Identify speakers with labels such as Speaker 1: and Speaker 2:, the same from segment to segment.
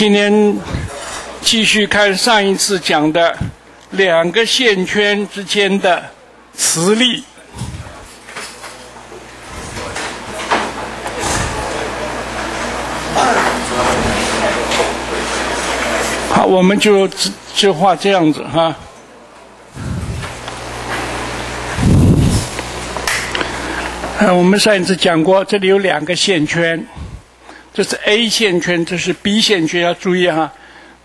Speaker 1: 今天继续看上一次讲的两个线圈之间的磁力。好，我们就就画这样子哈。呃，我们上一次讲过，这里有两个线圈，这是 A 线圈，这是 B 线圈，要注意哈，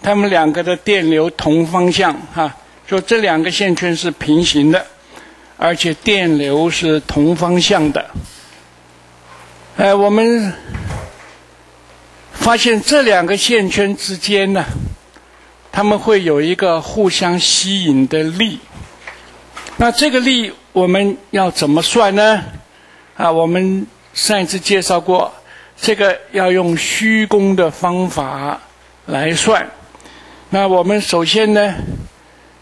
Speaker 1: 它们两个的电流同方向哈，说这两个线圈是平行的，而且电流是同方向的。呃，我们发现这两个线圈之间呢，它们会有一个互相吸引的力。那这个力我们要怎么算呢？啊，我们上一次介绍过，这个要用虚功的方法来算。那我们首先呢，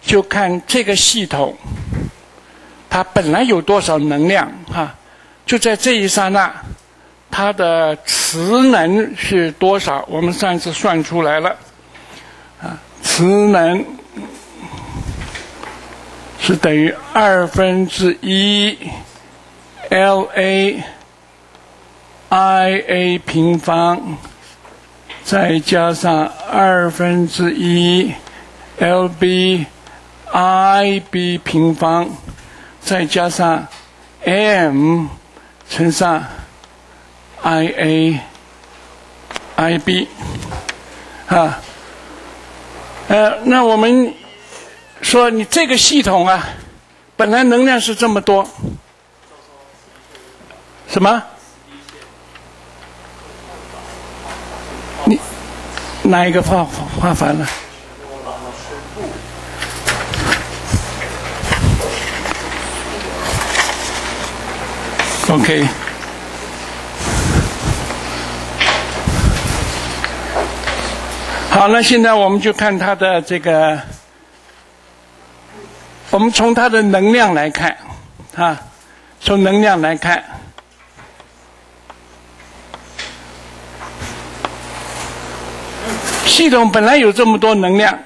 Speaker 1: 就看这个系统，它本来有多少能量哈？就在这一刹那，它的磁能是多少？我们上次算出来了，啊，磁能是等于二分之一。L A I A 平方，再加上二分之一 L B I B 平方，再加上 M 乘上 I A I B 啊，呃，那我们说你这个系统啊，本来能量是这么多。什么？哪一个画画反了？OK。好，那现在我们就看它的这个，我们从它的能量来看，啊，从能量来看。系统本来有这么多能量，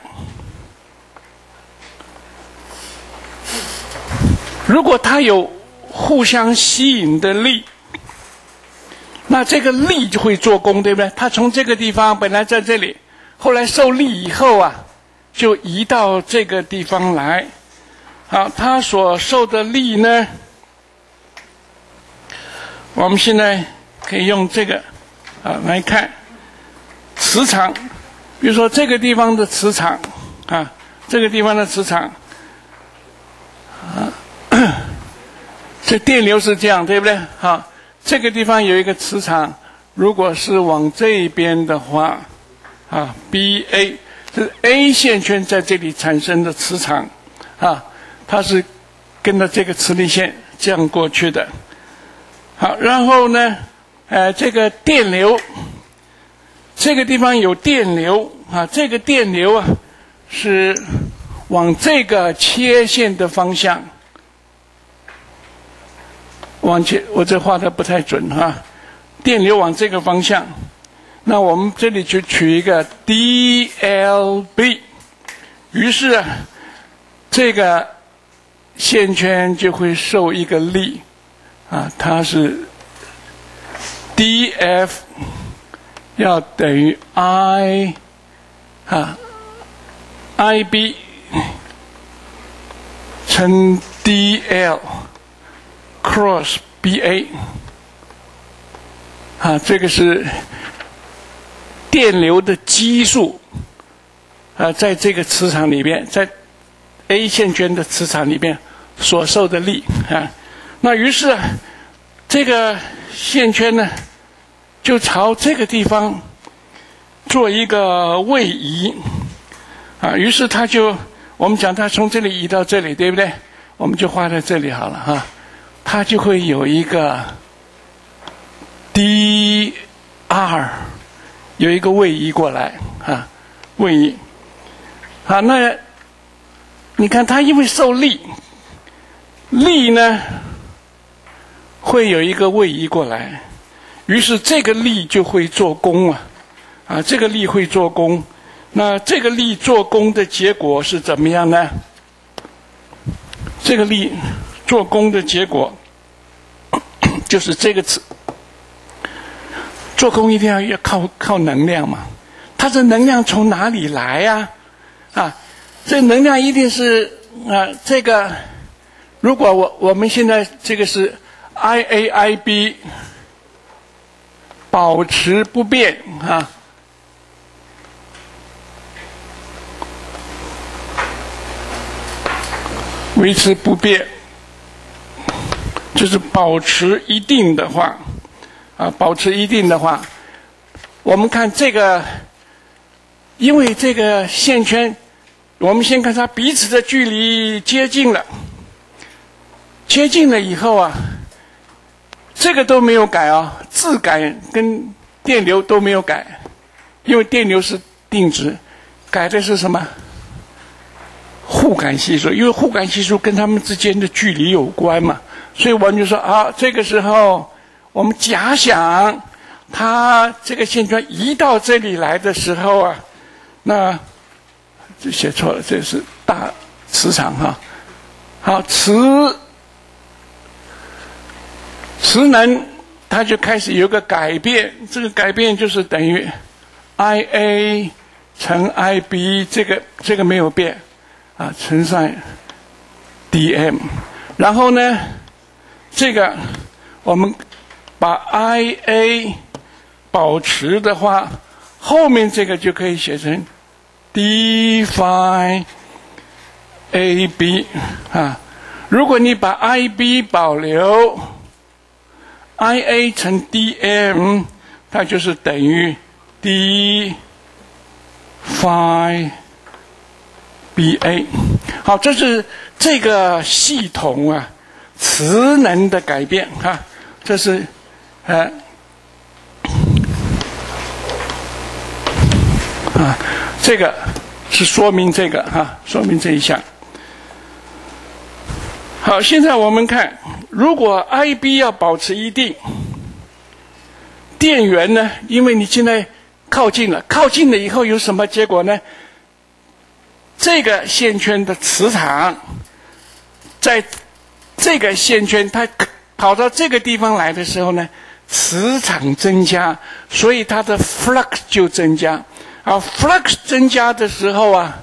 Speaker 1: 如果它有互相吸引的力，那这个力就会做功，对不对？它从这个地方本来在这里，后来受力以后啊，就移到这个地方来。好，它所受的力呢，我们现在可以用这个啊来看磁场。比如说这个地方的磁场啊，这个地方的磁场啊，这电流是这样，对不对？好，这个地方有一个磁场，如果是往这边的话，啊，B A 是 A 线圈在这里产生的磁场啊，它是跟着这个磁力线这样过去的。好，然后呢，呃，这个电流。这个地方有电流啊，这个电流啊是往这个切线的方向往前，我这画的不太准哈。电流往这个方向，那我们这里就取一个 D L B，于是啊，这个线圈就会受一个力啊，它是 D F。要等于 I 啊，I B 乘 D L cross B A 啊，这个是电流的基数啊，在这个磁场里边，在 A 线圈的磁场里边所受的力啊，那于是这个线圈呢？就朝这个地方做一个位移啊，于是他就我们讲他从这里移到这里，对不对？我们就画在这里好了哈，它就会有一个 d r 有一个位移过来啊，位移好，那你看它因为受力，力呢会有一个位移过来。于是这个力就会做功啊，啊，这个力会做功。那这个力做功的结果是怎么样呢？这个力做功的结果，就是这个词。做功一定要要靠靠能量嘛？它这能量从哪里来呀？啊，这能量一定是啊，这个如果我我们现在这个是 I A I B 保持不变啊。维持不变，就是保持一定的话，啊，保持一定的话，我们看这个，因为这个线圈，我们先看它彼此的距离接近了，接近了以后啊，这个都没有改啊，质感跟电流都没有改，因为电流是定值，改的是什么？互感系数，因为互感系数跟它们之间的距离有关嘛，所以我们就说啊，这个时候我们假想它这个线圈移到这里来的时候啊，那这写错了，这是大磁场哈。好，磁磁能它就开始有个改变，这个改变就是等于 I A 乘 I B，这个这个没有变。啊，乘上 dm，然后呢，这个我们把 ia 保持的话，后面这个就可以写成 d phi ab 啊。如果你把 ib 保留，ia 乘 dm，它就是等于 d phi。B A，好，这是这个系统啊，磁能的改变哈，这是呃啊，这个是说明这个哈，说明这一项。好，现在我们看，如果 I B 要保持一定，电源呢，因为你现在靠近了，靠近了以后有什么结果呢？这个线圈的磁场，在这个线圈它跑到这个地方来的时候呢，磁场增加，所以它的 flux 就增加。而，flux 增加的时候啊，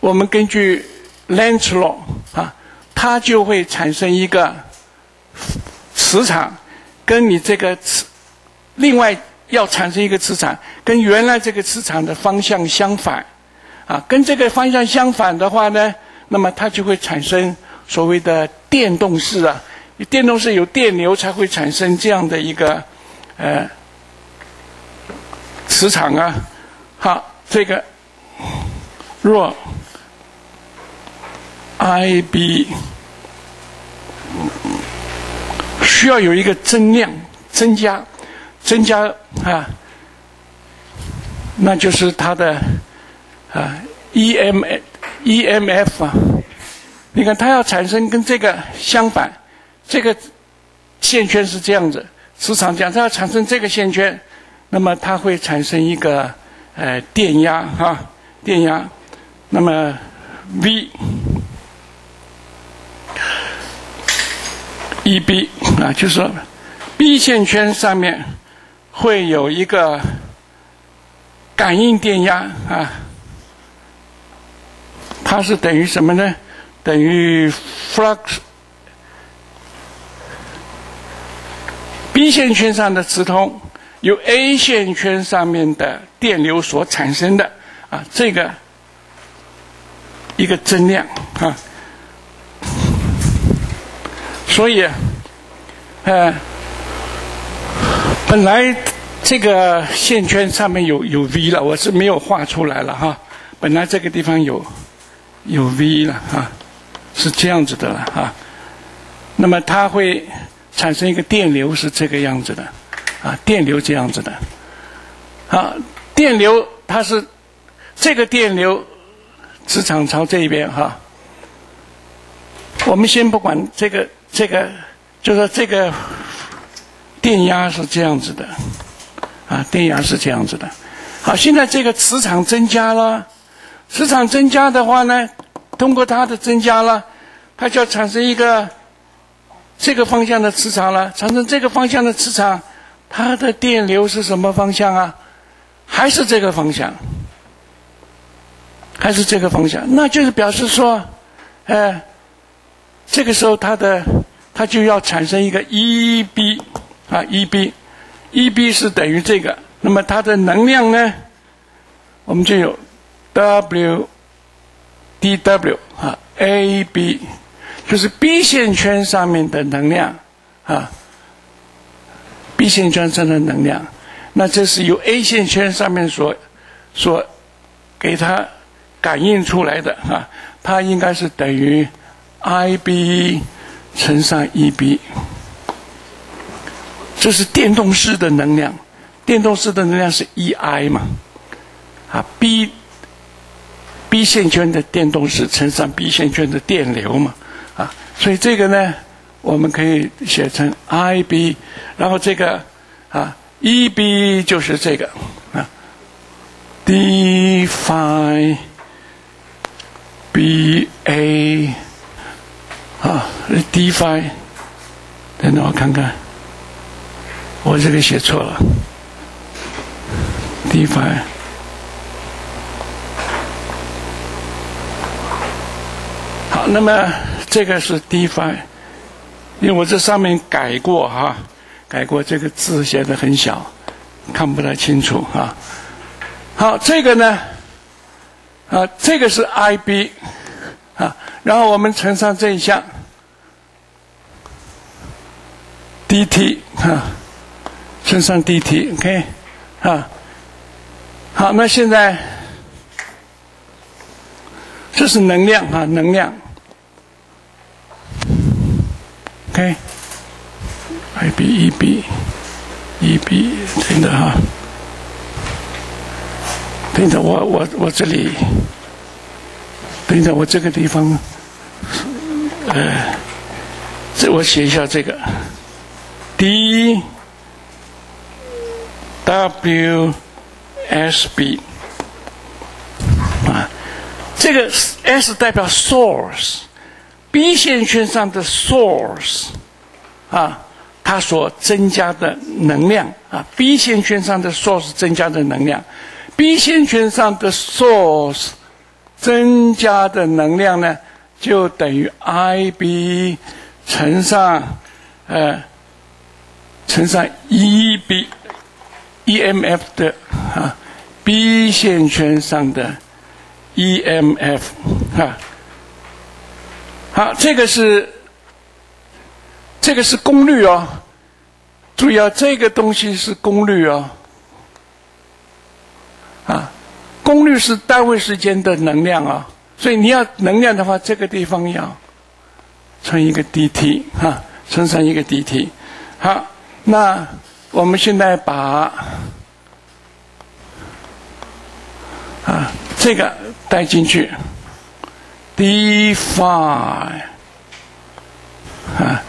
Speaker 1: 我们根据 Lenz law 啊，它就会产生一个磁场，跟你这个磁另外要产生一个磁场，跟原来这个磁场的方向相反。啊，跟这个方向相反的话呢，那么它就会产生所谓的电动势啊。电动势有电流才会产生这样的一个呃磁场啊。好，这个若 I B 需要有一个增量增加增加啊，那就是它的。啊，E M E M F 啊，你看它要产生跟这个相反，这个线圈是这样子，磁场这样，它要产生这个线圈，那么它会产生一个呃电压哈，电压，那么 V E B 啊，就是说 B 线圈上面会有一个感应电压啊。它是等于什么呢？等于 flux B 线圈上的磁通由 A 线圈上面的电流所产生的啊，这个一个增量啊。所以，呃，本来这个线圈上面有有 V 了，我是没有画出来了哈。本来这个地方有。有 V 了哈，是这样子的了哈。那么它会产生一个电流，是这个样子的啊，电流这样子的。啊，电流它是这个电流磁场朝这一边哈。我们先不管这个这个，就说这个电压是这样子的啊，电压是这样子的。好，现在这个磁场增加了，磁场增加的话呢，通过它的增加了，它就要产生一个这个方向的磁场了。产生这个方向的磁场，它的电流是什么方向啊？还是这个方向？还是这个方向？那就是表示说，哎，这个时候它的它就要产生一个 E B 啊，E B，E B 是等于这个。那么它的能量呢？我们就有 W D W 啊，A B 就是 B 线圈上面的能量啊，B 线圈上的能量。那这是由 A 线圈上面所所给它感应出来的啊，它应该是等于 I B 乘上 E B，这是电动式的能量。电动式的能量是 E I 嘛，啊 B B 线圈的电动式乘上 B 线圈的电流嘛，啊，所以这个呢，我们可以写成 I B，然后这个啊 E B 就是这个。啊，D phi B A D phi，等等我看看，我这个写错了。D phi，好，那么这个是 D phi，因为我这上面改过哈，改过这个字写的很小，看不太清楚啊。好，这个呢，啊，这个是 I B，啊，然后我们乘上这一项 D T 啊，乘上 D T，OK，啊。好，那现在这是能量啊，能量。OK，I B E B E B，等等哈，等等我我我这里，等等我这个地方，呃，这我写一下这个。D W。S B 啊，这个 S 代表 source，B 线圈上的 source 啊，它所增加的能量啊，B 线圈上的 source 增加的能量，B 线圈上的 source 增加的能量呢，就等于 I B 乘上呃乘上 E B。EMF 的啊，B 线圈上的 EMF 啊，好，这个是这个是功率哦，注意啊，这个东西是功率哦，啊，功率是单位时间的能量啊，所以你要能量的话，这个地方要乘一个 dt 哈，乘上一个 dt，好，那。我们现在把啊这个带进去，d phi 啊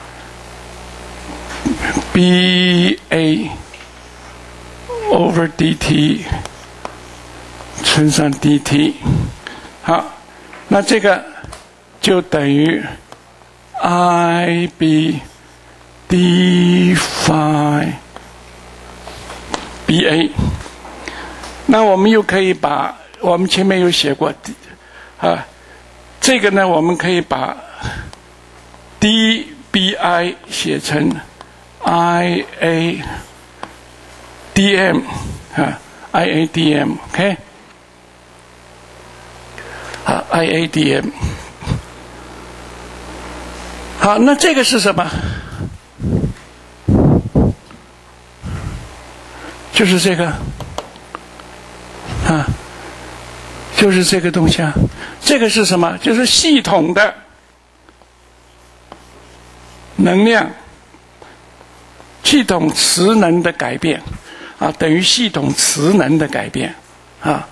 Speaker 1: b a over d t 乘上 d t，好，那这个就等于 i b d phi。B A，那我们又可以把我们前面有写过，啊，这个呢，我们可以把 D B I 写成 I A D M 啊，I A D M，OK，好，I A D M，好，那这个是什么？就是这个，啊，就是这个东西啊。这个是什么？就是系统的能量，系统磁能的改变，啊，等于系统磁能的改变，啊。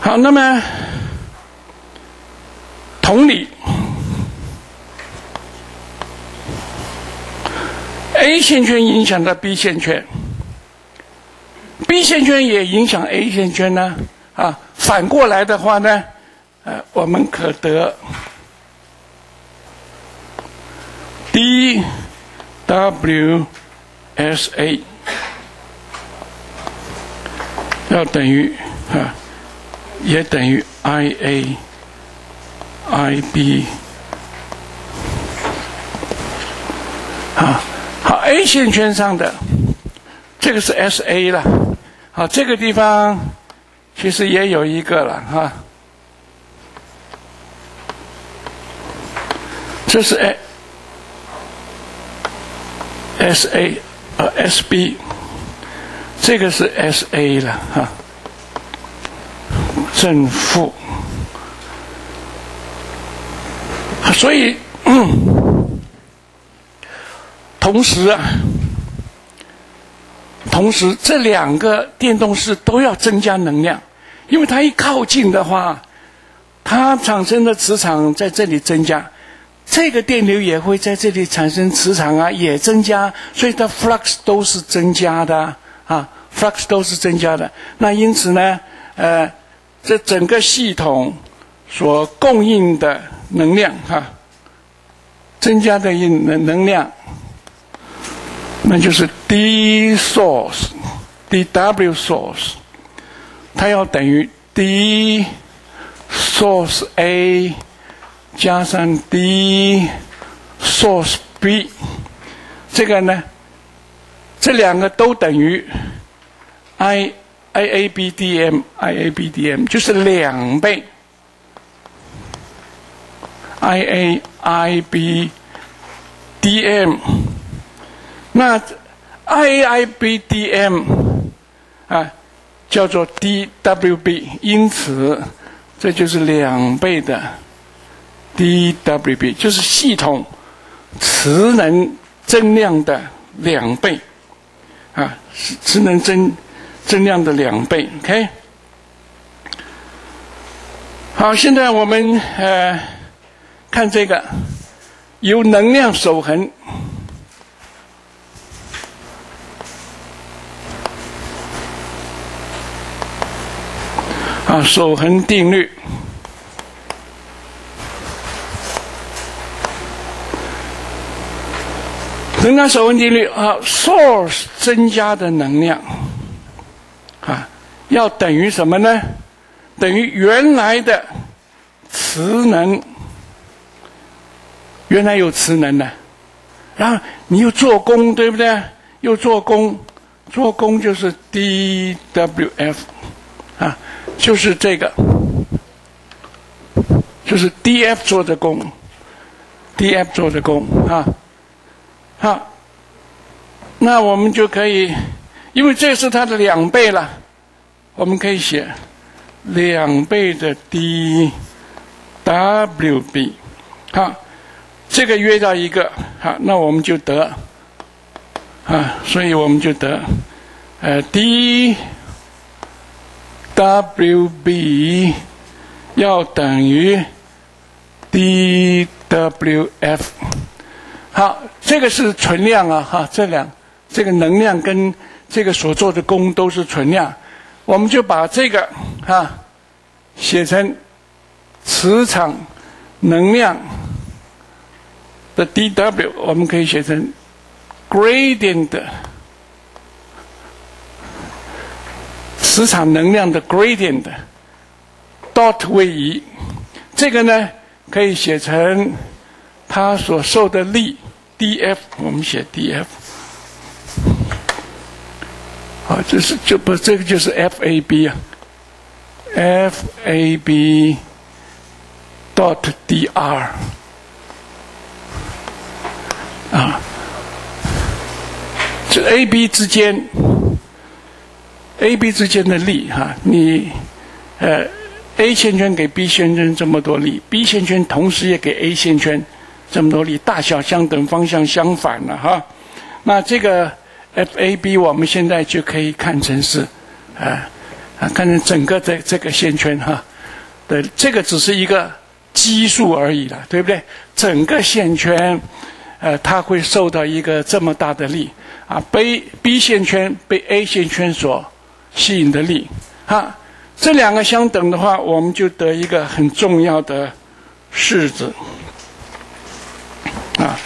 Speaker 1: 好，那么同理。A 线圈影响到 B 线圈，B 线圈也影响 A 线圈呢，啊，反过来的话呢，呃，我们可得 D W S A 要等于啊，也等于 I A I B 啊，线圈上的这个是 S A 了，好这个地方其实也有一个了哈，这是 A S A 呃 S B。这个是 S A 了哈，正负，所以嗯。同时啊，同时这两个电动势都要增加能量，因为它一靠近的话，它产生的磁场在这里增加，这个电流也会在这里产生磁场啊，也增加，所以它 flux 都是增加的。啊，flux 都是增加的。那因此呢，呃，这整个系统所供应的能量，哈，增加的应能能量，那就是 d source，d w source，它要等于 d source A 加上 d source B，这个呢？这两个都等于 I I A B D M I A B D M 就是两倍 I A I B D M 那 I A I B D M 啊叫做 D W B 因此这就是两倍的 D W B 就是系统磁能增量的两倍。啊，是智能增增量的两倍，OK。好，现在我们呃看这个由能量守恒啊，守恒定律。能量守恒定律啊，source 增加的能量啊，要等于什么呢？等于原来的磁能，原来有磁能的，然后你又做功，对不对？又做功，做功就是 dWf 啊，就是这个，就是 dF 做的功，dF 做的功啊。好，那我们就可以，因为这是它的两倍了，我们可以写两倍的 d w b，好，这个约到一个，好，那我们就得，啊，所以我们就得，呃，d w b 要等于 d w f。好，这个是存量啊，哈，这两这个能量跟这个所做的功都是存量，我们就把这个啊写成磁场能量的 dW，我们可以写成 gradient 磁场能量的 gradient dot 位移，这个呢可以写成它所受的力。dF，我们写 dF，好，这是就不这个就是 FAB 啊，FAB dot dr 啊，这 AB 之间，AB 之间的力哈，你呃 A 线圈给 B 线圈这么多力，B 线圈同时也给 A 线圈。这么多力，大小相等，方向相反了哈。那这个 FAB 我们现在就可以看成是，啊啊，看成整个这这个线圈哈。对，这个只是一个基数而已了，对不对？整个线圈，呃，它会受到一个这么大的力啊。被 B 线圈被 A 线圈所吸引的力，哈，这两个相等的话，我们就得一个很重要的式子，啊，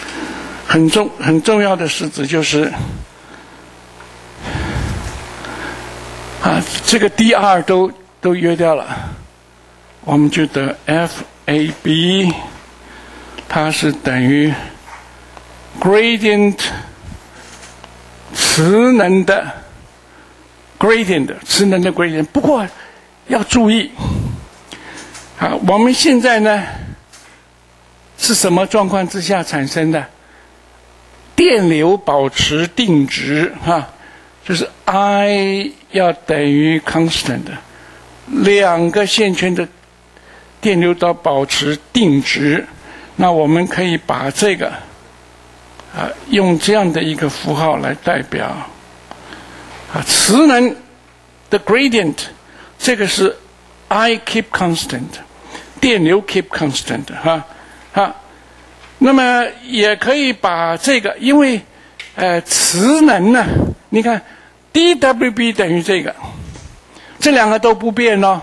Speaker 1: 很重很重要的式子就是，啊，这个 d r 都都约掉了，我们就得 f a b，它是等于 gradient。磁能的 gradient，磁能的 gradient。不过要注意，啊，我们现在呢是什么状况之下产生的？电流保持定值，哈，就是 I 要等于 constant，两个线圈的电流都保持定值。那我们可以把这个。啊，用这样的一个符号来代表啊，磁能的 gradient，这个是 I keep constant，电流 keep constant，哈，哈，那么也可以把这个，因为呃，磁能呢，你看 dWb 等于这个，这两个都不变哦，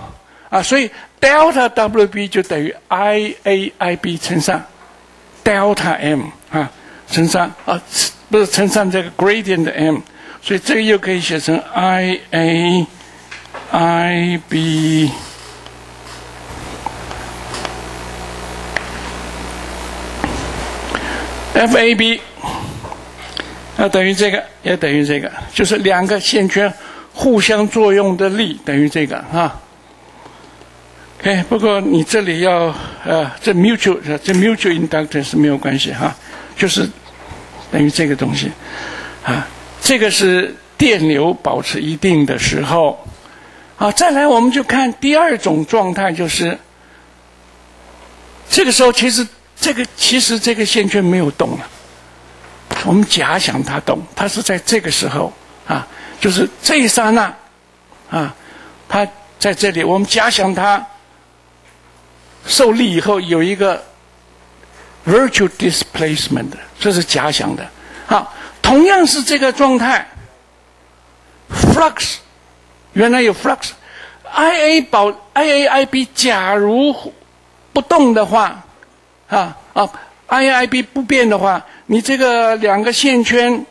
Speaker 1: 啊，所以 delta Wb 就等于 IAIb 乘上 delta m 啊。乘上啊，不是乘上这个 gradient m，所以这个又可以写成 I A I B F A B，那等于这个，也等于这个，就是两个线圈互相作用的力等于这个啊。OK，不过你这里要呃，这 mutual 这 mutual inductance 没有关系哈。就是等于这个东西啊，这个是电流保持一定的时候啊。再来，我们就看第二种状态，就是这个时候，其实这个其实这个线圈没有动了。我们假想它动，它是在这个时候啊，就是这一刹那啊，它在这里。我们假想它受力以后有一个。Virtual displacement，这是假想的。好，同样是这个状态，flux 原来有 flux，IA 保 IAIB 假如不动的话，啊啊，IAIB 不变的话，你这个两个线圈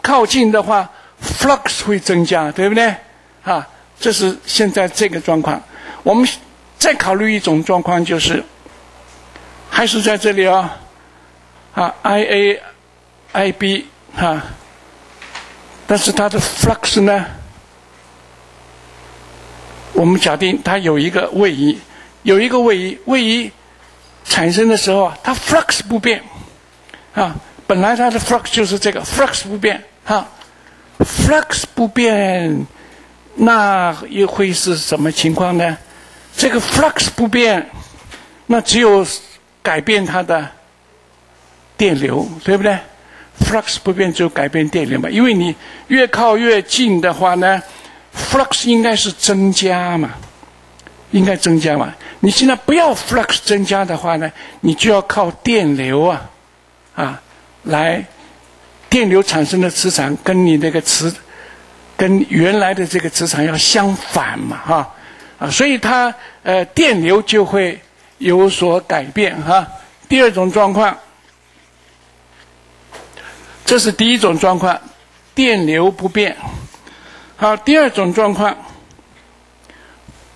Speaker 1: 靠近的话，flux 会增加，对不对？啊，这是现在这个状况。我们再考虑一种状况，就是。还是在这里啊，啊，I A I B 哈，但是它的 flux 呢，我们假定它有一个位移，有一个位移，位移产生的时候啊，它 flux 不变啊，本来它的 flux 就是这个 flux 不变哈，flux 不变，那又会是什么情况呢？这个 flux 不变，那只有。改变它的电流，对不对？flux 不变就改变电流嘛。因为你越靠越近的话呢，flux 应该是增加嘛，应该增加嘛。你现在不要 flux 增加的话呢，你就要靠电流啊，啊，来电流产生的磁场跟你那个磁，跟原来的这个磁场要相反嘛，哈，啊，所以它呃电流就会。有所改变哈。第二种状况，这是第一种状况，电流不变。好，第二种状况，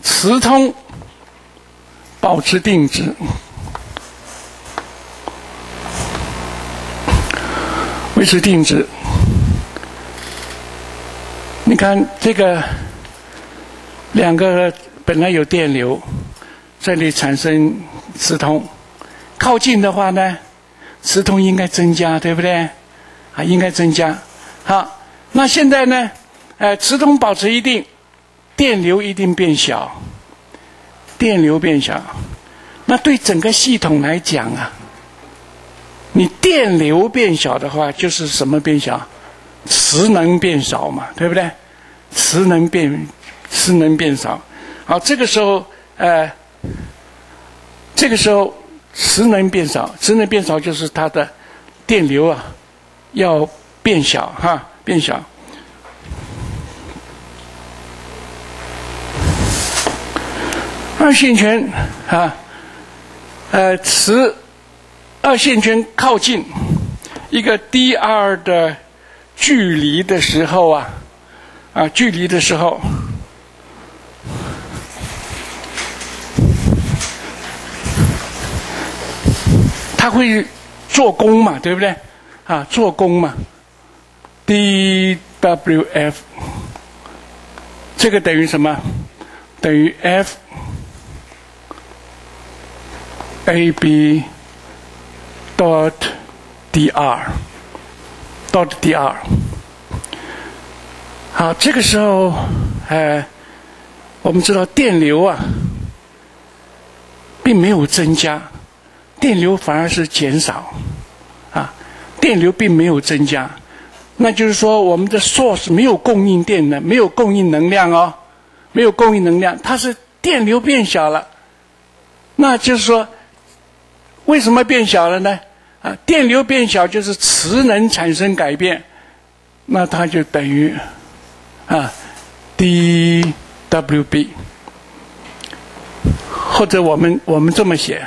Speaker 1: 磁通保持定值，维持定值。你看这个两个本来有电流。这里产生磁通，靠近的话呢，磁通应该增加，对不对？啊，应该增加。好，那现在呢，呃，磁通保持一定，电流一定变小，电流变小。那对整个系统来讲啊，你电流变小的话，就是什么变小？磁能变少嘛，对不对？磁能变，磁能变少。好，这个时候，呃。这个时候，磁能变少，磁能变少就是它的电流啊要变小哈，变小。二线圈啊，呃，磁二线圈靠近一个 dr 的距离的时候啊，啊，距离的时候。它会做功嘛，对不对？啊，做功嘛。dWf 这个等于什么？等于 F AB dot dr dot dr。好，这个时候，哎，我们知道电流啊，并没有增加。电流反而是减少，电流并没有增加，那就是说我们的 source 没有供应电能，没有供应能量哦，没有供应能量，它是电流变小了，那就是说，为什么变小了呢？啊，电流变小就是磁能产生改变，那它就等于啊，dWb，或者我们我们这么写。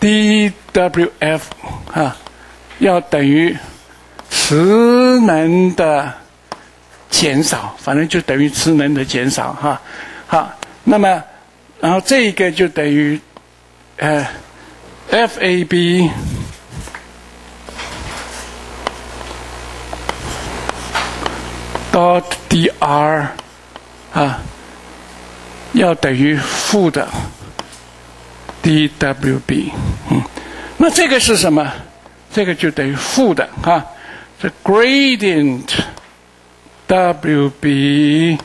Speaker 1: dWf 啊，要等于磁能的减少，反正就等于磁能的减少哈。好，那么然后这一个就等于呃 Fab dot dr 啊，要等于负的。dWb，嗯，那这个是什么？这个就等于负的啊，这 gradient Wb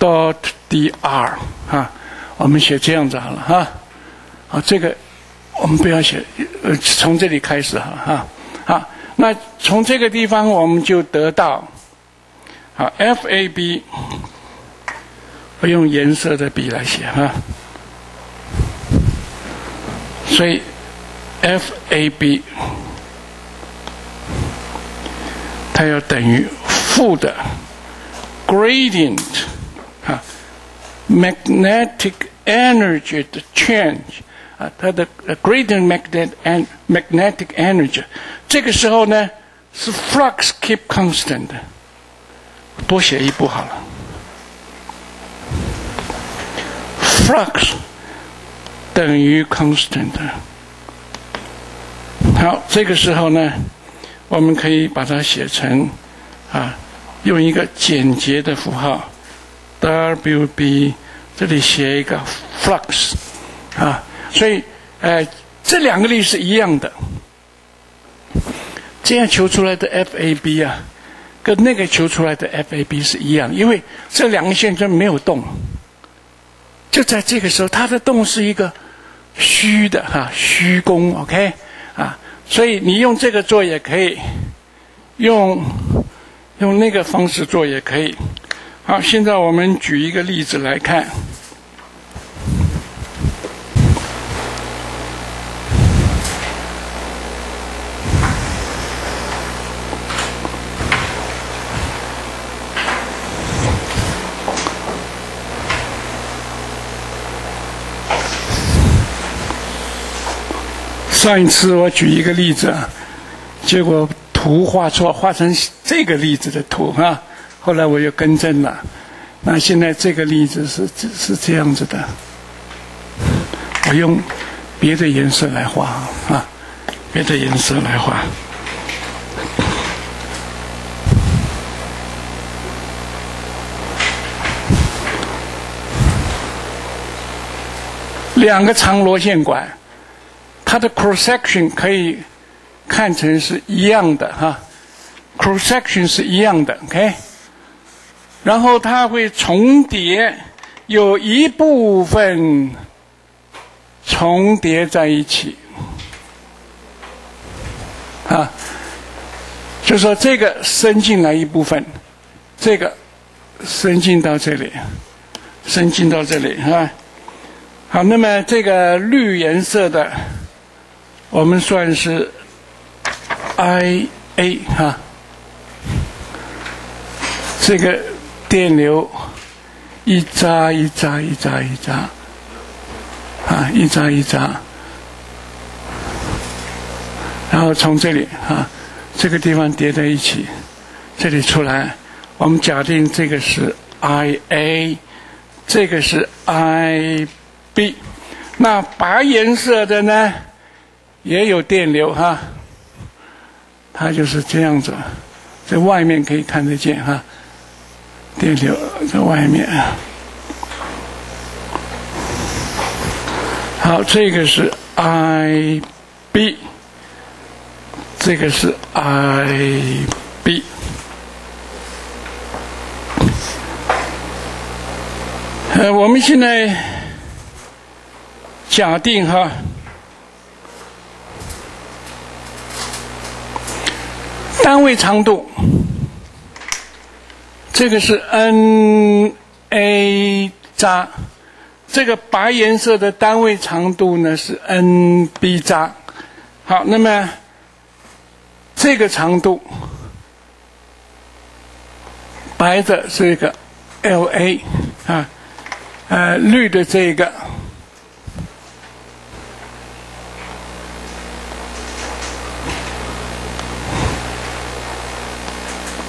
Speaker 1: dot dr 啊，我们写这样子好了哈，啊，这个我们不要写，呃，从这里开始哈，哈，好，那从这个地方我们就得到，好，Fab，我用颜色的笔来写哈。所以，Fab 它要等于负的 gradient 啊，magnetic energy 的 change 啊，它的 gradient magnetic and magnetic energy，这个时候呢是 flux keep constant，多写一步好了，flux。等于 constant。好，这个时候呢， 我们可以把它写成啊，用一个简洁的符号 Wb，这里写一个 flux 啊，所以呃，这两个力是一样的。这样求出来的 Fab 啊，跟那个求出来的 Fab 是一样，因为这两个线圈没有动。就在这个时候，它的动是一个。虚的哈，虚功，OK，所以你用这个做也可以，用用那个方式做也可以。好，现在我们举一个例子来看。上一次我举一个例子，结果图画错，画成这个例子的图啊。后来我又更正了。那现在这个例子是是这样子的，我用别的颜色来画啊，别的颜色来画。两个长螺线管。它的 cross section 可以看成是一样的哈，cross section 是一样的，OK。然后它会重叠，有一部分重叠在一起，啊，就说这个伸进来一部分，这个伸进到这里，伸进到这里啊。好，那么这个绿颜色的。我们算是 I A 哈，这个电流一扎一扎一扎一扎啊，一扎一扎，然后从这里啊，这个地方叠在一起，这里出来，我们假定这个是 I A，这个是 I B，那白颜色的呢，也有电流哈，它就是这样子，在外面可以看得见哈，电流在外面。好，这个是 I B，这个是 I B。呃，我们现在假定哈，单位长度，这个是 N A 扎。这个白颜色的单位长度呢是 n b 扎，好，那么这个长度，白的是一个 l a 啊，呃，绿的这个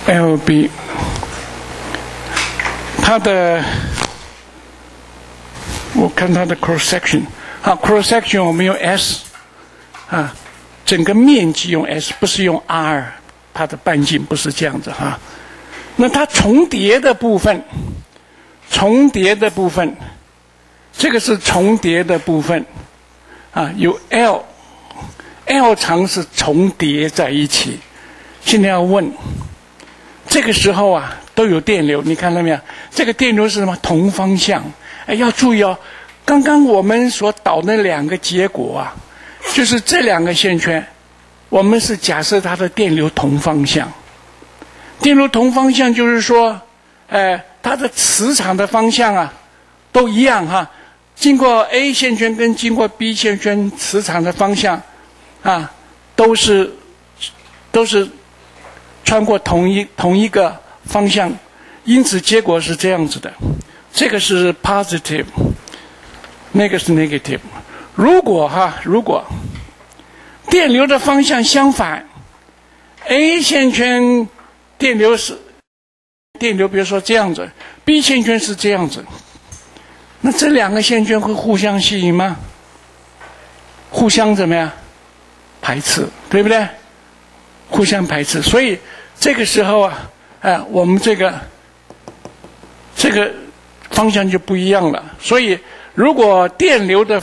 Speaker 1: l b，它的。我看它的 cross section，啊，cross section 我们用 s，啊，整个面积用 s，不是用 r，它的半径不是这样子哈。那它重叠的部分，重叠的部分，这个是重叠的部分，啊，有 l，l 长是重叠在一起。现在要问，这个时候啊都有电流，你看到没有？这个电流是什么？同方向。哎，要注意哦！刚刚我们所导那两个结果啊，就是这两个线圈，我们是假设它的电流同方向。电流同方向就是说，哎，它的磁场的方向啊，都一样哈。经过 A 线圈跟经过 B 线圈磁场的方向，啊，都是都是穿过同一同一个方向，因此结果是这样子的。这个是 positive，那个是 negative。如果哈，如果电流的方向相反，A 线圈电流是电流，比如说这样子，B 线圈是这样子，那这两个线圈会互相吸引吗？互相怎么样？排斥，对不对？互相排斥，所以这个时候啊，哎，我们这个这个。方向就不一样了，所以如果电流的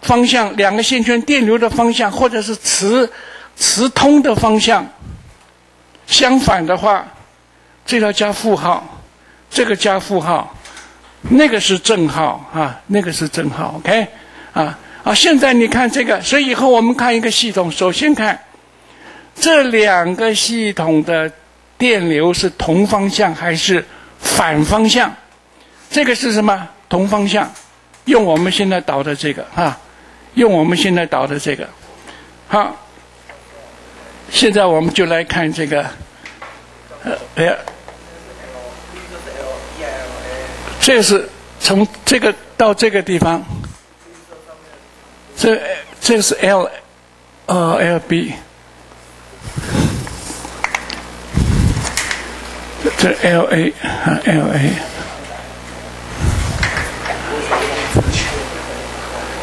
Speaker 1: 方向两个线圈电流的方向，或者是磁磁通的方向相反的话，这条加负号，这个加负号，那个是正号啊，那个是正号，OK 啊啊！现在你看这个，所以以后我们看一个系统，首先看这两个系统的电流是同方向还是反方向。这个是什么？同方向，用我们现在导的这个啊，用我们现在导的这个。好，现在我们就来看这个，呃，哎，这是从这个到这个地方，这这是 L，呃，L B，这 L A 啊，L A。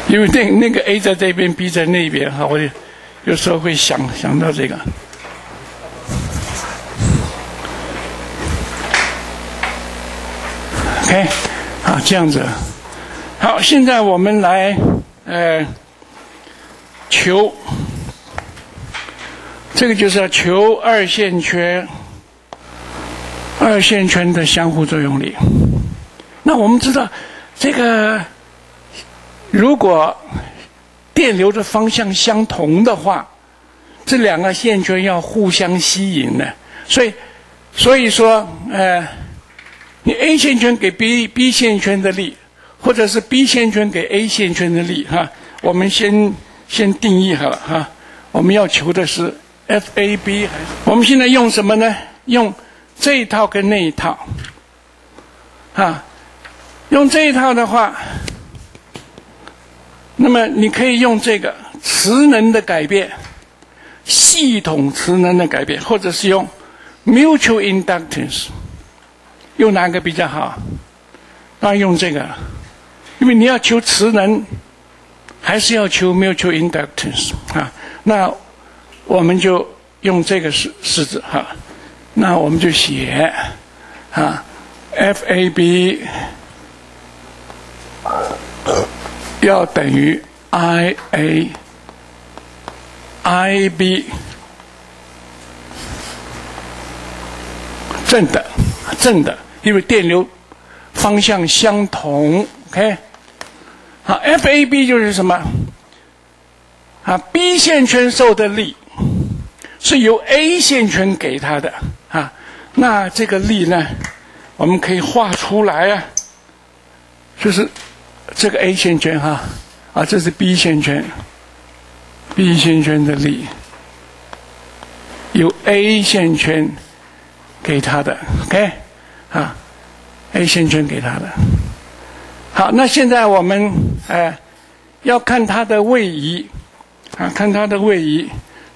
Speaker 1: 因为那那个 A 在这边，B 在那边哈，我就有时候会想想到这个。OK，好，这样子。好，现在我们来呃求，这个就是要求二线圈二线圈的相互作用力。那我们知道这个。如果电流的方向相同的话，这两个线圈要互相吸引的，所以，所以说，呃，你 A 线圈给 B B 线圈的力，或者是 B 线圈给 A 线圈的力，哈，我们先先定义好了哈，我们要求的是 F A B？我们现在用什么呢？用这一套跟那一套，啊，用这一套的话。那么你可以用这个磁能的改变，系统磁能的改变，或者是用 mutual inductance，用哪个比较好？当然用这个，因为你要求磁能，还是要求 mutual inductance 啊？那我们就用这个式式子哈，那我们就写啊，FAB。要等于 I A I B 正的正的，因为电流方向相同，OK？好，F A B 就是什么？啊，B 线圈受的力是由 A 线圈给它的啊，那这个力呢，我们可以画出来啊，就是。这个 A 线圈哈，啊，这是 B 线圈，B 线圈的力由 A 线圈给他的，OK，啊，A 线圈给他的。好，那现在我们哎要看它的位移啊，看它的位移，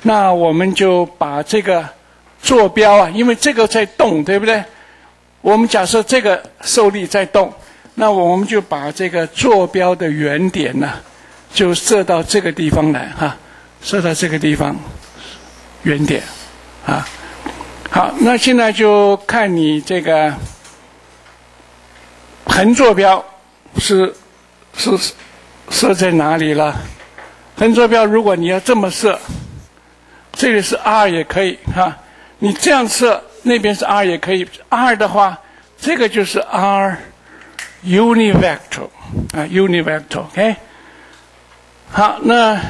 Speaker 1: 那我们就把这个坐标啊，因为这个在动，对不对？我们假设这个受力在动。那我们就把这个坐标的原点呢，就设到这个地方来哈，设到这个地方，原点，啊，好，那现在就看你这个横坐标是是设在哪里了？横坐标如果你要这么设，这里是 r 也可以哈，你这样设那边是 r 也可以，r 的话，这个就是 r。univector 啊，univector，OK，好，那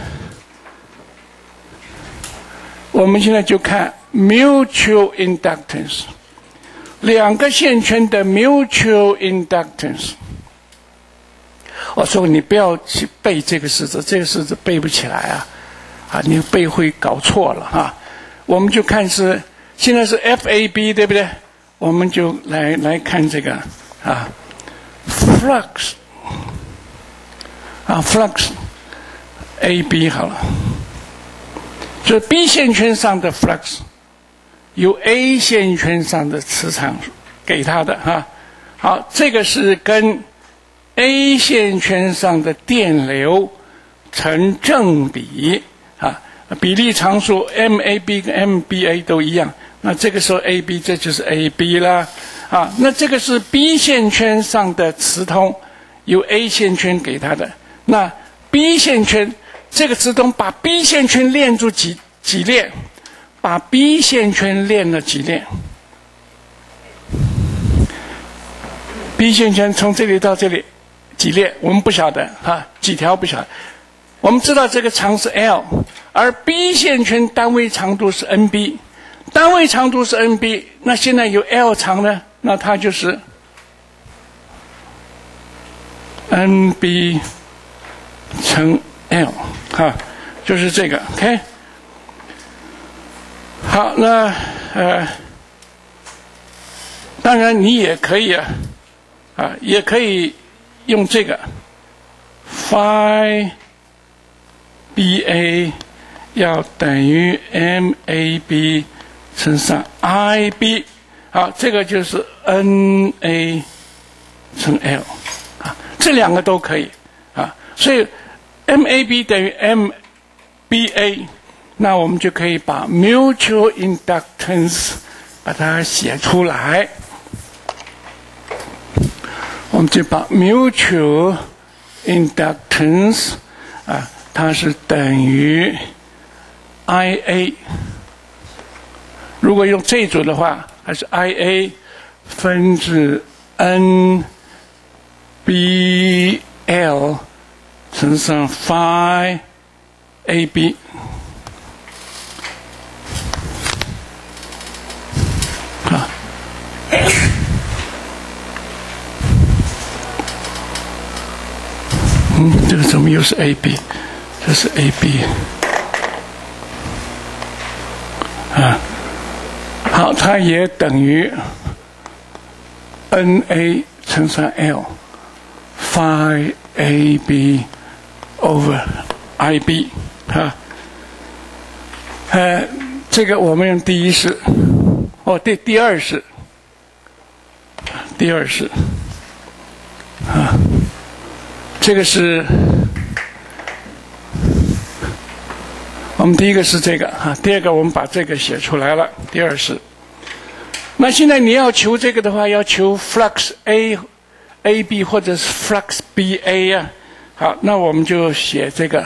Speaker 1: 我们现在就看 mutual inductance，两个线圈的 mutual inductance。我说你不要去背这个式子，这个式子背不起来啊，啊，你背会搞错了哈。我们就看是现在是 FAB 对不对？我们就来来看这个啊。flux 啊，flux，A B 好了，就 B 线圈上的 flux 由 A 线圈上的磁场给它的哈。好，这个是跟 A 线圈上的电流成正比，比例常数 M A B 跟 M B A 都一样。那这个时候 A B 这就是 A B 啦。啊，那这个是 B 线圈上的磁通，由 A 线圈给它的。那 B 线圈这个磁通把 B 线圈链住几几链，把 B 线圈链了几链。B 线圈从这里到这里几链，我们不晓得哈，几条不晓得。我们知道这个长是 L，而 B 线圈单位长度是 Nb，单位长度是 Nb，那现在有 L 长呢？那它就是 N B 乘 L 哈，就是这个 OK。好，那呃，当然你也可以啊，啊，也可以用这个 Phi B A 要等于 M A B 乘上 I B。好，这个就是 N A 乘 L 啊，这两个都可以啊，所以 M A B 等于 M B A，那我们就可以把 mutual inductance 把它写出来，我们就把 mutual inductance 啊，它是等于 I A，如果用这组的话。还是 I A 分之 N B L 乘上 Phi A B 啊，嗯，这个怎么又是 A B？这是 A B 啊。好，它也等于 N A 乘上 L，Phi A B over IB 啊，呃，这个我们用第一式，哦，对，第二式，第二式，啊，这个是，我们第一个是这个哈，第二个我们把这个写出来了，第二是。那现在你要求这个的话，要求 flux A A B 或者是 flux B A 呀。好，那我们就写这个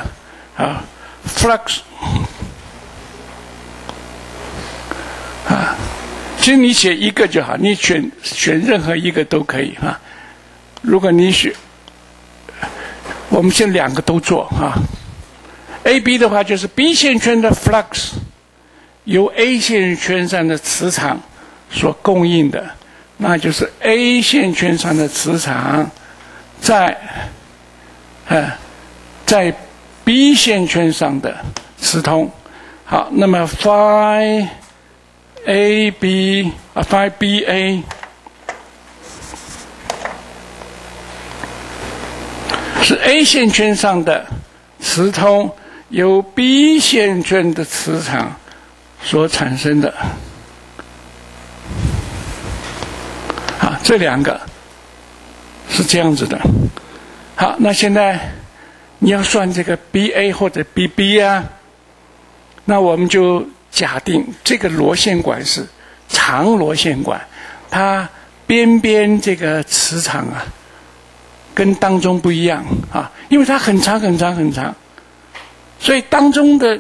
Speaker 1: 啊，flux 啊，其实你写一个就好，你选选任何一个都可以啊。如果你选，我们先两个都做啊。A B 的话就是 B 线圈的 flux 由 A 线圈上的磁场所供应的，那就是 A 线圈上的磁场在。呃，在 B 线圈上的磁通，好，那么 phi A B 啊 phi B A 是 A 线圈上的磁通由 B 线圈的磁场所产生的，好，这两个是这样子的。好，那现在你要算这个 B A 或者 B B 啊，那我们就假定这个螺线管是长螺线管，它边边这个磁场啊，跟当中不一样啊，因为它很长很长很长，所以当中的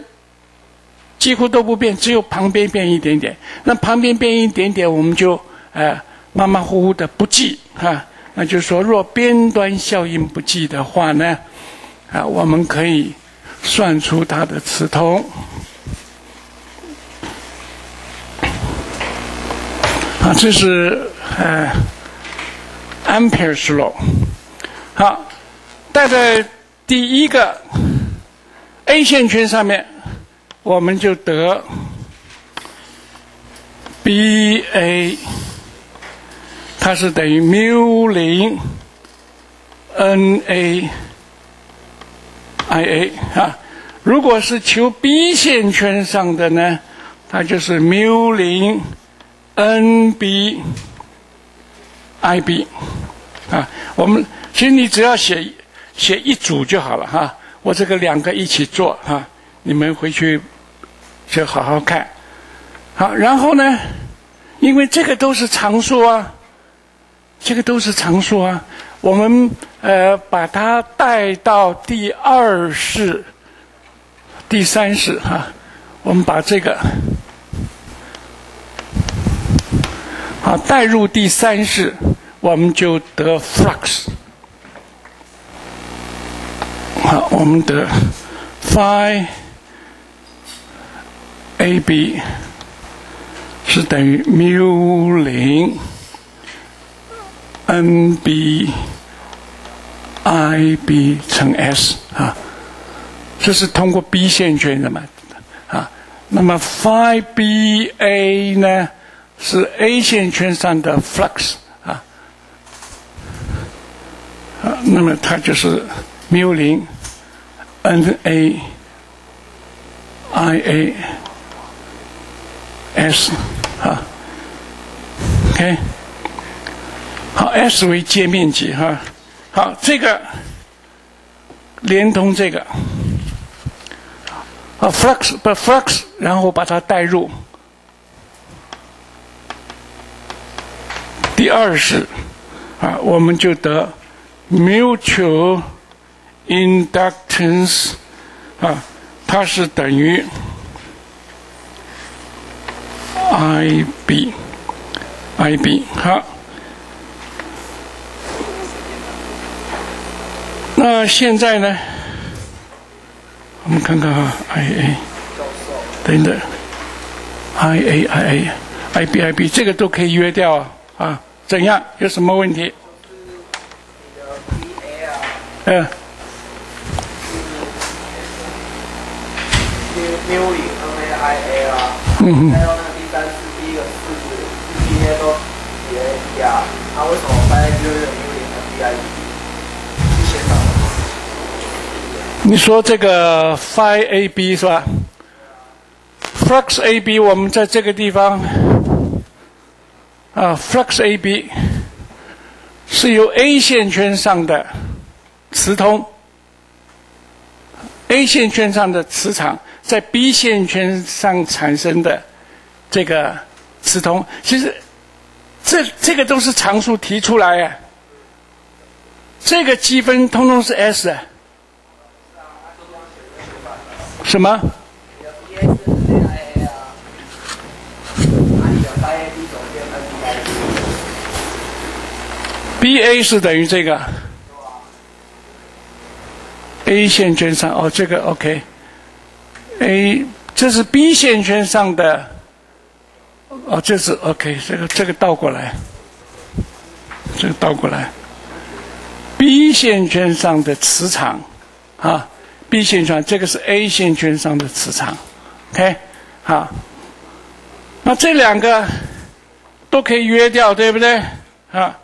Speaker 1: 几乎都不变，只有旁边变一点点。那旁边变一点点，我们就呃马马虎虎的不记哈。那就是说，若边端效应不计的话呢，啊，我们可以算出它的磁通。啊，这是呃，Ampere's law。好，带在第一个 A 线圈上面，我们就得 B A。它是等于缪零 N A I A 啊，如果是求 B 线圈上的呢，它就是缪零 N B I B 啊。我们其实你只要写写一组就好了哈。我这个两个一起做哈，你们回去就好好看。好，然后呢，因为这个都是常数啊。这个都是常数啊，我们呃把它带到第二式、第三式哈，我们把这个好带入第三式，我们就得 flux。好，我们得 phi a b 是等于 mu 零。N B I B 乘 S 啊，这是通过 B 线圈的嘛啊？那么 Phi B A 呢是 A 线圈上的 flux 啊啊，那么它就是 mu 零 N A I A S 啊，OK。好，S 为界面积哈，好，这个连通这个，啊，flux 不 flux，然后把它带入。第二式，啊，我们就得 mutual induct 乘啊，它是等于 IB，IB 好。那现在呢？我们看看哈，I A，等等，I A I A，I B I B，这个都可以约掉啊，啊，怎样？有什么问题？嗯。
Speaker 2: 六六零 N A I A 啊，嗯还有那个第三次第一个四是今天都叠加，那为什么发现就是六零 N B I B？
Speaker 1: 你说这个 phi a b 是吧？flux a b 我们在这个地方啊，flux a b 是由 A 线圈上的磁通，A 线圈上的磁场在 B 线圈上产生的这个磁通，其实这这个都是常数提出来呀。这个积分通通是 S，什么？B A 是等于这个 A 线圈上哦，这个 OK。A 这是 B 线圈上的哦，这是 OK，这个这个倒过来，这个倒过来。B 线圈上的磁场啊，B 线圈这个是 A 线圈上的磁场，OK，好。那这两个都可以约掉，对不对？啊。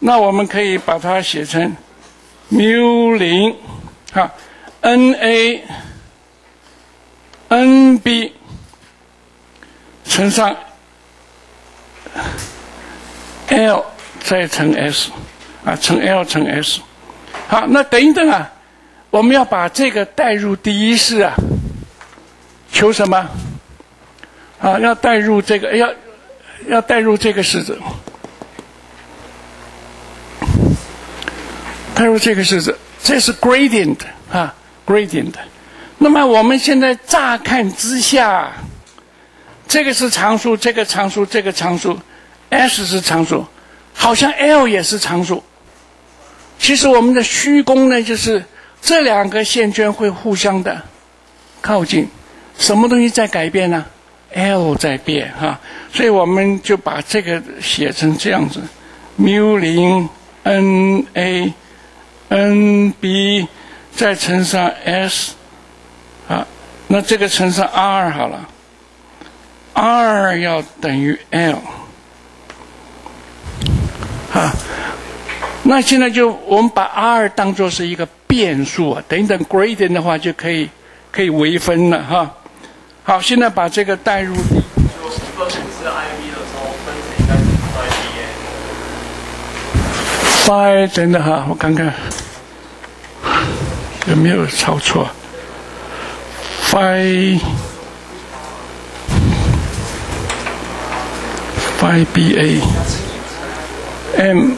Speaker 1: 那我们可以把它写成缪零啊，NA N B 乘上 L 再乘 S 啊，乘 L 乘 S。好，那等一等啊，我们要把这个带入第一式啊，求什么？啊，要带入这个，要要带入这个式子。带入这个式子，这是 gradient 啊，gradient。那么我们现在乍看之下，这个是常数，这个常数，这个常数，S 是常数，好像 L 也是常数。其实我们的虚功呢，就是这两个线圈会互相的靠近，什么东西在改变呢？L 在变哈，所以我们就把这个写成这样子：：mu 零 na nb 再乘上 S，啊，那这个乘上 R 好了，R 要等于 L，啊，那现在就我们把 R 当做是一个变数啊，等等 gradient 的话就可以可以微分了哈。好，现在把这个带入。phi 真的哈，我看看有没有抄错。Phi phi b a m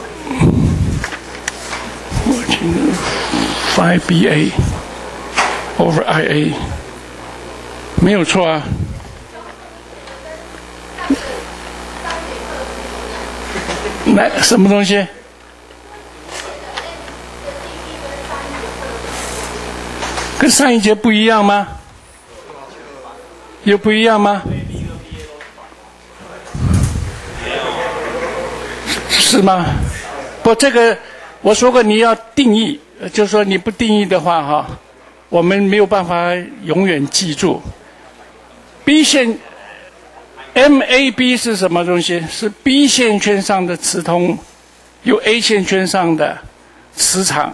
Speaker 1: 我记得 phi b a over i a 没有错啊。来，什么东西？跟上一节不一样吗？有不一样吗？是吗？不，这个我说过你要定义，就是说你不定义的话，哈，我们没有办法永远记住。B 线 MAB 是什么东西？是 B 线圈上的磁通，有 A 线圈上的磁场。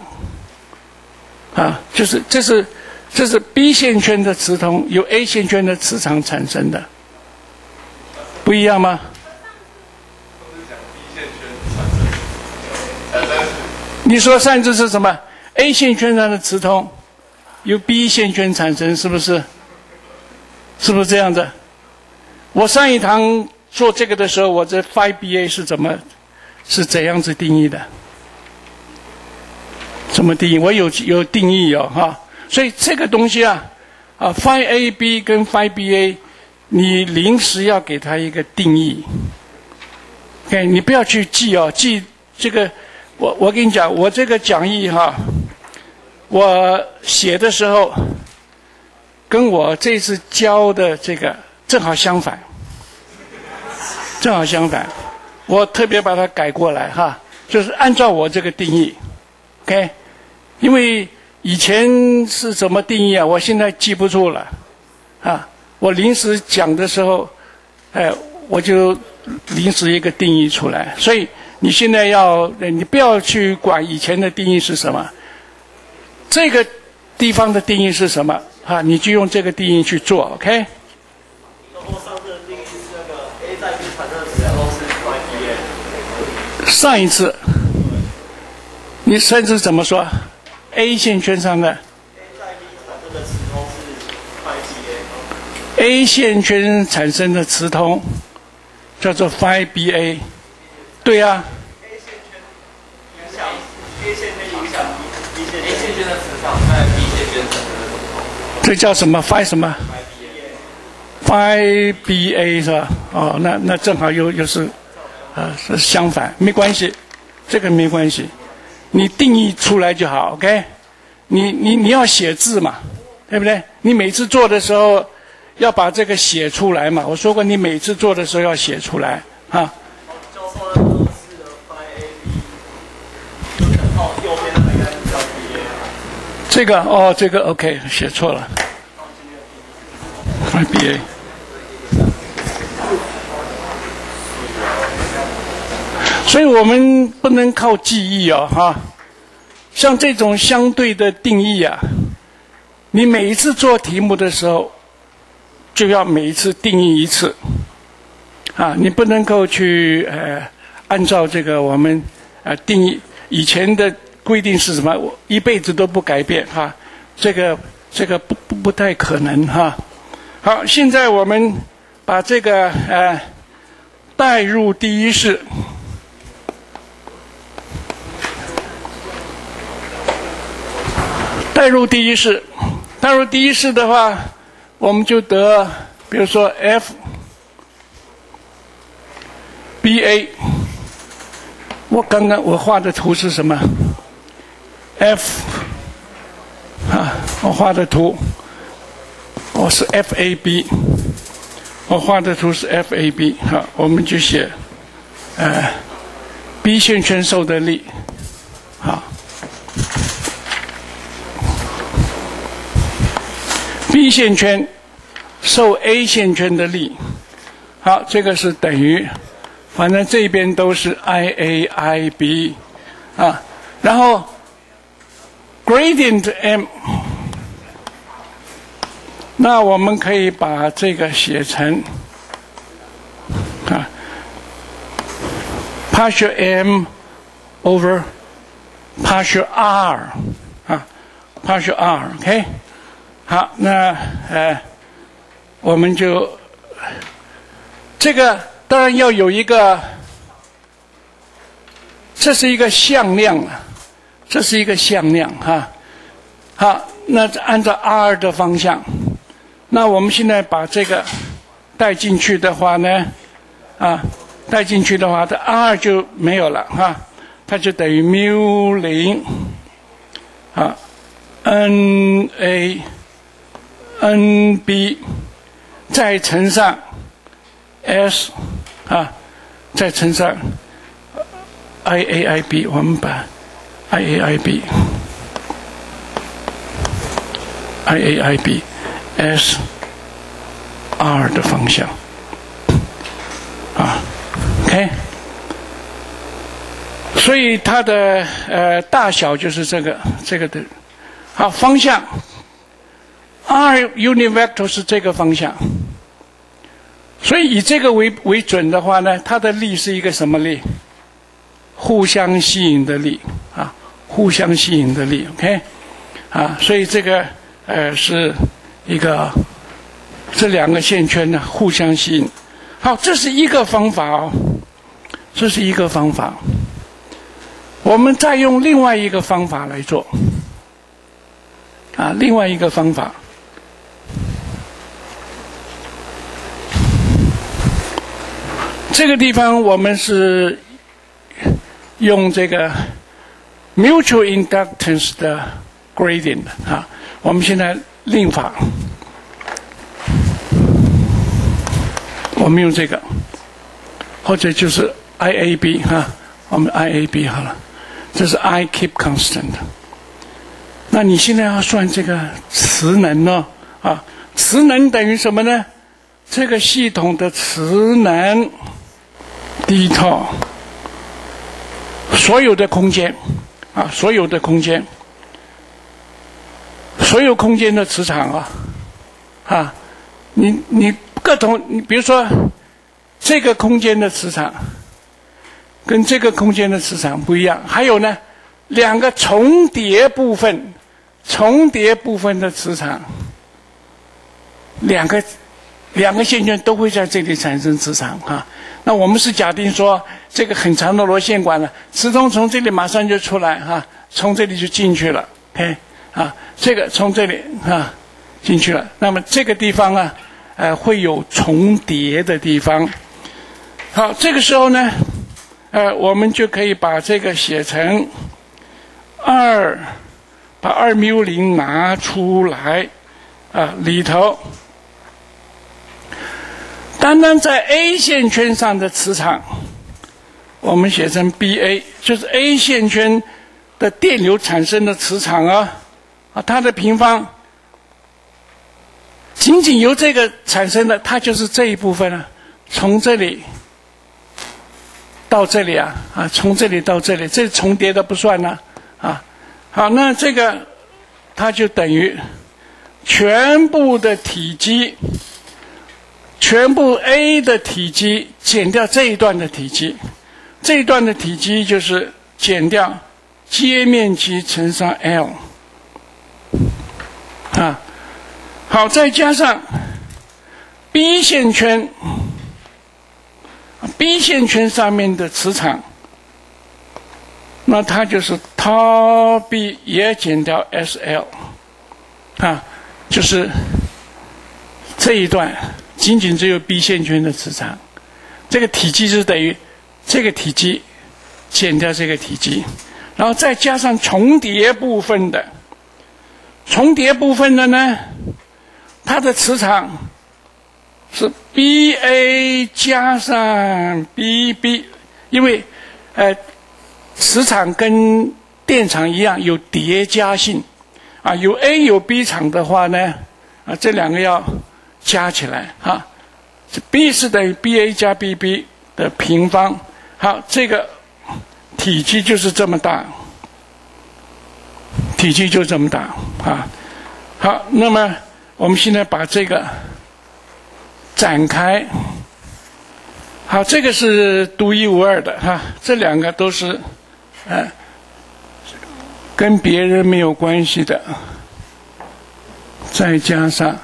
Speaker 1: 啊，就是这是这是 B 线圈的磁通由 A 线圈的磁场产生的，不一样吗？你说上一次是什么？A 线圈上的磁通由 B 线圈产生，是不是？是不是这样子？我上一堂做这个的时候，我这 Phi B A 是怎么是怎样子定义的？怎么定义？我有有定义哦，哈。所以这个东西啊，啊，phi a b 跟 phi b a，你临时要给它一个定义。OK，你不要去记哦，记这个。我我跟你讲，我这个讲义哈，我写的时候，跟我这次教的这个正好相反，正好相反。我特别把它改过来哈，就是按照我这个定义，OK。因为以前是怎么定义啊？我现在记不住了，啊，我临时讲的时候，哎，我就临时一个定义出来。所以你现在要，你不要去管以前的定义是什么，这个地方的定义是什么啊？你就用这个定义去做，OK？
Speaker 3: 上次的定义是那个 A 在 B 产生的时候是 phi B A。
Speaker 1: 上一次你甚至怎么说？A 线圈上的
Speaker 3: A 在 B 产生的磁通是 phi B A。
Speaker 1: A 线圈产生的磁通叫做 phi BA，对啊
Speaker 3: ，A 线圈影响 A 线圈影响 B 线
Speaker 4: A 线圈的磁场在 B 线圈产生的磁场
Speaker 1: 这叫什么 phi 什么 phi BA 是吧？哦，那那正好又又是，呃，是相反，没关系，这个没关系，你定义出来就好，OK？你你你要写字嘛，对不对？你每次做的时候要把这个写出来嘛。我说过，你每次做的时候要写出来啊。
Speaker 3: 教授那个是的 phi A B，就等号右边那个应该是叫 B A。
Speaker 1: 这个哦，这个 OK，写错了 YBA。所以我们不能靠记忆哦，哈。像这种相对的定义啊，你每一次做题目的时候，就要每一次定义一次，啊，你不能够去呃按照这个我们呃定义以前的规定是什么，我一辈子都不改变哈，这个这个不不不太可能哈。好，现在我们把这个呃带入第一式。带入第一式，带入第一式的话，我们就得，比如说 F B A，我刚刚我画的图是什么？F 啊，我画的图，我是 F A B，我画的图是 F A B，好，我们就写，呃，B 线圈受的力，好。B 线圈受 A 线圈的力，好，这个是等于，反正这边都是 I A I B 啊，然后 gradient M，那我们可以把这个写成啊，partial M over partial R 啊，partial R，OK、好，那呃，我们就这个当然要有一个，这是一个向量啊，这是一个向量哈。好，那按照 r 的方向，那我们现在把这个带进去的话呢，啊，带进去的话，这 r 就没有了哈，它就等于缪零啊，n a。N b 再乘上 s 啊，再乘上 i a i b，我们把 i a i b i a i b s r 的方向啊，OK，所以它的呃大小就是这个这个的，好方向。R unit vector 是这个方向，所以以这个为为准的话呢，它的力是一个什么力？互相吸引的力啊，互相吸引的力，OK，啊，所以这个呃是一个这两个线圈呢互相吸引。好，这是一个方法哦，这是一个方法。我们再用另外一个方法来做啊，另外一个方法。这个地方我们是用这个 mutual inductance 的 gradient 啊，我们现在令法，我们用这个，或者就是 IAB 哈，我们 IAB 好了，这是 I keep constant。那你现在要算这个磁能呢？啊，磁能等于什么呢？这个系统的磁能。第一套，所有的空间啊，所有的空间。所有空间的磁场啊，啊，你你各同你比如说这个空间的磁场跟这个空间的磁场不一样，还有呢，两个重叠部分重叠部分的磁场，两个两个线圈都会在这里产生磁场啊。那我们是假定说这个很长的螺线管呢，磁通从这里马上就出来哈，从这里就进去了，OK。啊，这个从这里啊进去了，那么这个地方啊，呃，会有重叠的地方。好，这个时候呢，呃，我们就可以把这个写成二，把二缪零拿出来啊，里头单单在 A 线圈上的磁场，我们写成 B A，就是 A 线圈的电流产生的磁场啊。啊，它的平方仅仅由这个产生的，它就是这一部分了。从这里到这里啊，啊，从这里到这里，这重叠的不算呢，啊，好，那这个它就等于全部的体积，全部 A 的体积减掉这一段的体积，这一段的体积就是减掉接面积乘上 L。啊，好，再加上 B 线圈，B 线圈上面的磁场，那它就是 tau B 也减掉 SL，啊，就是这一段。仅仅只有 B 线圈的磁场，这个体积是等于这个体积减掉这个体积，然后再加上重叠部分的。重叠部分的呢，它的磁场是 B A 加上 B B，因为呃，磁场跟电场一样有叠加性，啊，有 A 有 B 场的话呢，啊，这两个要加起来啊，B 是等于 B A 加 B B 的平方，好，这个体积就是这么大。体积就这么大啊！好，那么我们现在把这个展开。好，这个是独一无二的哈，这两个都是呃跟别人没有关系的。再加上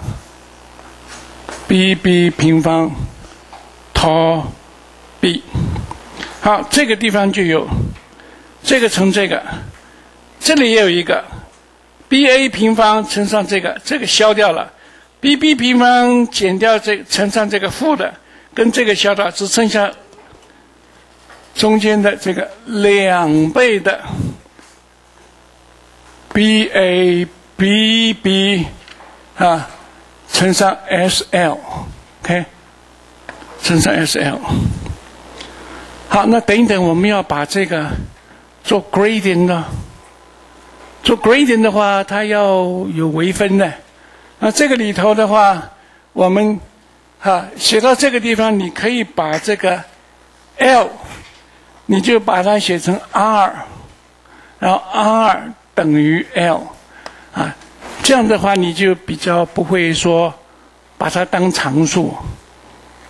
Speaker 1: b b 平方 tau b，好，这个地方就有这个乘这个。这里也有一个 b a 平方乘上这个，这个消掉了；b b 平方减掉这乘上这个负的，跟这个消掉，只剩下中间的这个两倍的 b a b b 啊乘上 s l，OK，乘上 s l。好，那等一等，我们要把这个做 gradient 呢。做 gradient 的话，它要有微分的。那这个里头的话，我们哈写到这个地方，你可以把这个 L，你就把它写成 R，然后 R 等于 L，啊，这样的话你就比较不会说把它当常数，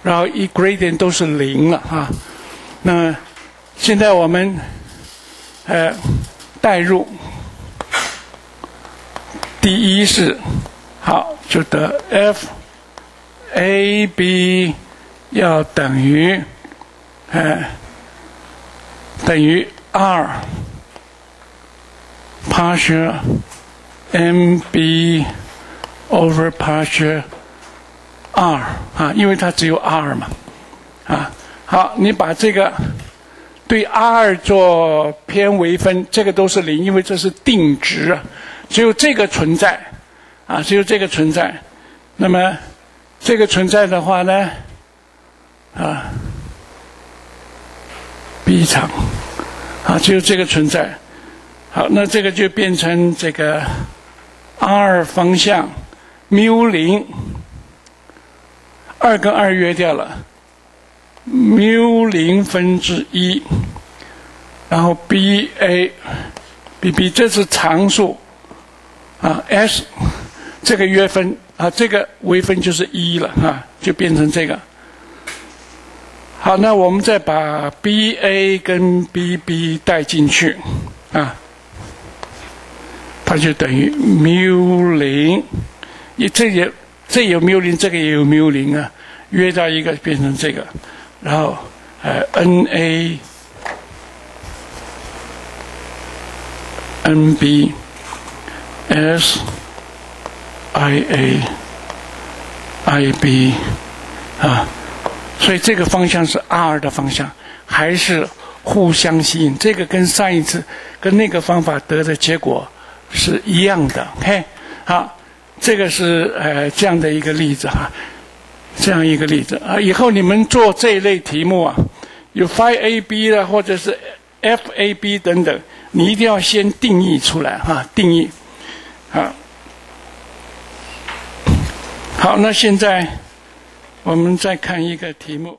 Speaker 1: 然后一 gradient 都是零了哈。那现在我们呃代入。第一是好，就得 f a b 要等于呃等于二 partial m b over partial r 啊，因为它只有 r 嘛啊。好，你把这个对 r 做偏微分，这个都是零，因为这是定值。只有这个存在，啊，只有这个存在。那么，这个存在的话呢，啊，B 场，啊，只有这个存在。好，那这个就变成这个 R 方向，mu 零，二跟二约掉了，，mu 零分之一，然后 B A B B 这是常数。啊，S 这个约分啊，这个微分就是一了啊，就变成这个。好，那我们再把 B A 跟 B B 带进去啊，它就等于缪零，你这也这有缪零，这个也有缪零啊，约到一个变成这个，然后呃 N A N B S I A I B 啊。所以这个方向是 R 的方向，还是互相吸引？这个跟上一次跟那个方法得的结果是一样的。OK，好，这个是呃这样的一个例子哈，这样一个例子啊。以后你们做这一类题目啊，有 Phi A B 啦，或者是 F A B 等等，你一定要先定义出来哈，定义。好，好，那现在。我们再看一个题目。